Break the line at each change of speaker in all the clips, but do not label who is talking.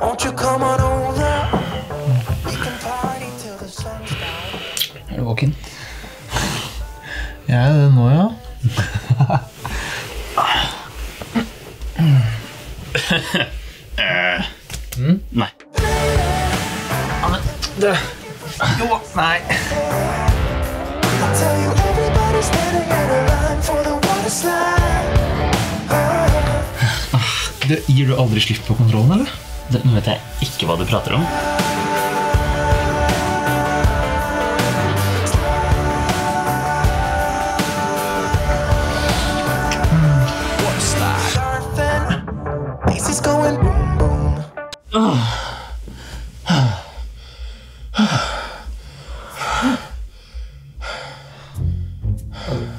Won't you come on over? We can party till the sun's down.
Er du våken? Jeg er det nå, ja.
Nei.
Jo, nei. Du, gir du aldri slipp på kontrollen, eller?
Det, nå vet jeg ikke hva du prater om.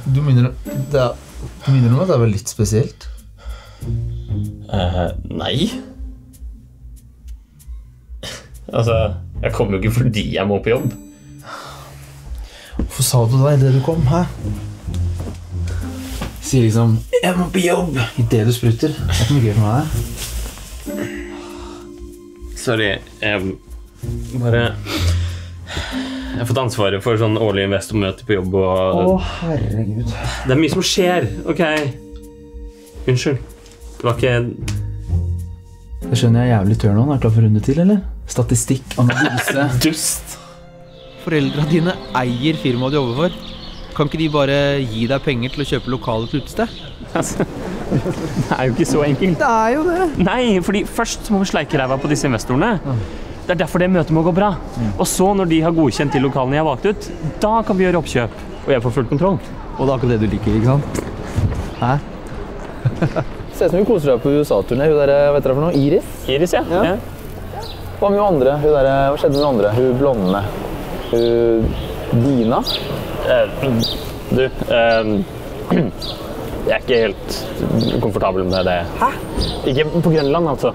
Du minner, det er, du minner om at det er vel litt spesielt?
Eh, nei. Altså, jeg kommer jo ikke fordi jeg må på jobb.
Hvorfor sa du det idet du kom? Hæ? Sier liksom 'Jeg må på jobb' idet du spruter. Det er ikke noe gøy for meg.
Sorry, jeg bare Jeg har fått ansvaret for sånn årlig investormøte på jobb, og Å,
herregud.
det er mye som skjer. Ok. Unnskyld. Det var ikke
Det skjønner jeg er jævlig tør nå. Er du klar for runde til, eller? Statistikk, analyse
dust.
Foreldra dine eier firmaet du jobber for. Kan ikke de bare gi deg penger til å kjøpe lokale til utested?
Altså, det er jo ikke så enkelt.
Det er jo det.
Nei, fordi først må vi sleike ræva på disse investorene. Det er derfor det møtet må gå bra. Og så, når de har godkjent de lokalene jeg har valgt ut, da kan vi gjøre oppkjøp. Og jeg får full kontroll.
Og det er akkurat det du liker, ikke sant? Hæ? Ser ut som hun koser deg på USA-turné. Hun der, vet dere for noe? Iris?
Iris, ja.
Ja.
ja.
Hva med hun andre? Hun der, hva skjedde med hun andre? Hun blonde. Hun Dina?
Eh, du eh, Jeg er ikke helt komfortabel med det. Hæ? Ikke på Grønland, altså.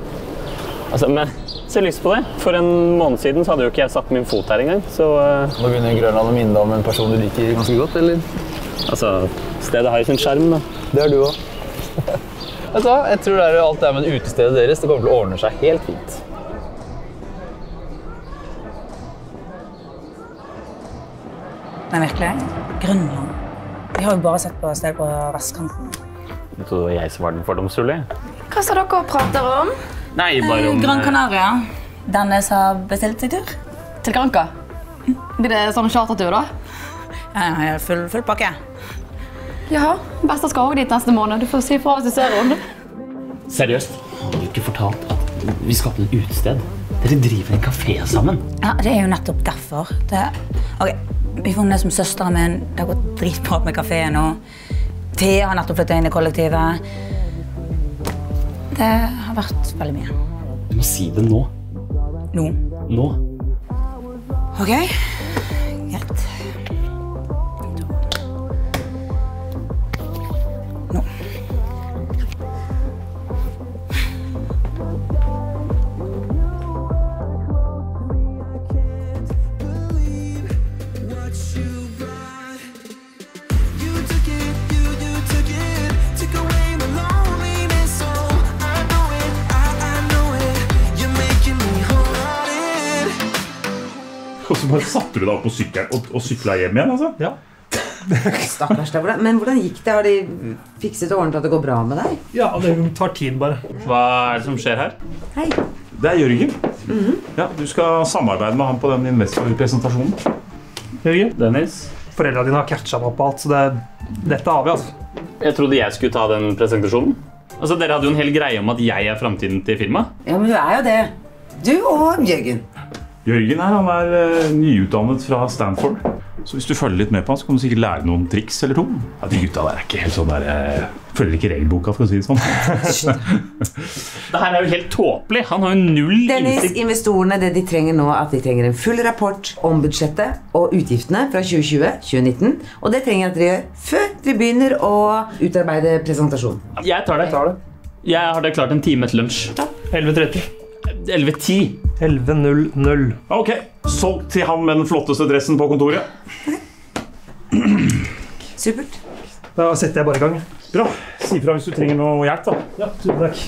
altså men se lyst på det. For en måned siden så hadde jo ikke jeg satt min fot her engang. Så eh,
Nå begynner Grønland å minne deg om en person du liker ganske godt, eller?
altså Stedet har jo sin sjarm, da.
Det har du òg. Vet du hva? Jeg tror det er alt det er med utestedet deres. Det kommer til å ordne seg helt fint.
Nei, virkelig. Grønland. Vi har jo bare sett på sted på vestkanten.
Jeg trodde det var jeg som var den fordomsfulle.
Hva står dere og prater om?
Nei, bare om
Gran Canaria. Dennis har bestilt seg tur.
Til Granca. Blir det sånn chartertur, da?
Ja, ja, full, full pakke.
Ja. Besta skal også dit neste måned. Du får si ifra hvis du ser henne.
Seriøst? Har du ikke fortalt at vi skal åpne et utested? Dere driver en kafé sammen.
Ja, Det er jo nettopp derfor. Det, ok, Vi får ned som søsteren min. Det har gått dritbra med kafeen. Og Thea har nettopp flyttet inn i kollektivet. Det har vært veldig mye.
Du må si det nå.
Nå.
Nå.
Ok,
Og så bare satte du deg opp på sykkelen og, og sykla hjem igjen? altså?
Ja. Stakkars deg. Hvordan- Men hvordan gikk det? Har de fikset og ordnet at det går bra med deg?
Ja, det tar tid, bare.
Hva er det som skjer her?
Hei.
Det er Jørgen. ja, du skal samarbeide med han på den investorpresentasjonen.
Jørgen,
Dennis?
foreldra dine har catcha meg opp på alt, så det, dette har vi, altså.
Jeg trodde jeg skulle ta den presentasjonen. Altså, Dere hadde jo en hel greie om at jeg er framtiden til firmaet.
Ja, men du er jo det. Du og Jørgen.
Jørgen her, han er eh, nyutdannet fra Stanford. Så hvis du følger litt med på han, så kan du sikkert lære noen triks eller to. Ja, De gutta der er ikke helt sånn der eh, Følger ikke regelboka, for å si det sånn.
Det her er jo helt tåpelig. Han har jo null
Dennis,
innsikt.
investorene det de trenger nå, at de trenger en full rapport om budsjettet og utgiftene fra 2020-2019. Og det trenger jeg at dere gjør før dere begynner å utarbeide presentasjon.
Jeg tar det. Jeg har det klart en time etter lunsj.
11.30.
11.10.
11.00.
Ok, Solgt til han med den flotteste dressen på kontoret.
Supert.
Da setter jeg bare i gang.
Bra. Si fra hvis du trenger noe hjelp. da.
Ja, tusen takk.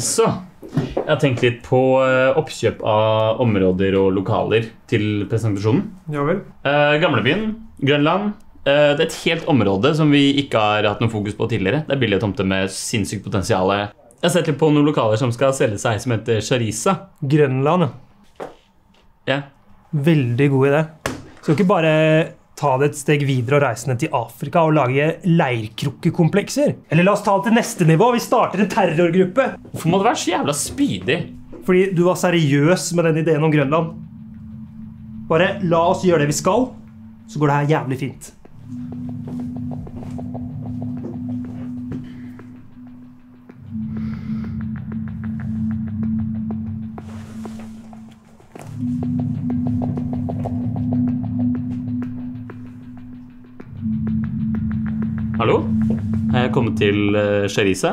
Så jeg har tenkt litt på eh, oppkjøp av områder og lokaler til presentasjonen.
Ja vel.
Eh, Gamlebyen, Grønland. Eh, det er et helt område som vi ikke har hatt noe fokus på tidligere. Det er billige tomter med sinnssykt potensial. Jeg har sett litt på noen lokaler som skal selge seg, som heter Charisa.
Grønland, ja.
Ja.
Veldig god idé. Skal ikke bare ta det et steg videre og reise ned til Afrika og lage leirkrukkekomplekser? Eller la oss ta det til neste nivå. Vi starter en terrorgruppe.
Hvorfor må du være så jævla spydig?
Fordi du var seriøs med den ideen om Grønland. Bare la oss gjøre det vi skal, så går det her jævlig fint.
Hallo? Jeg kommet til uh, Sharisa?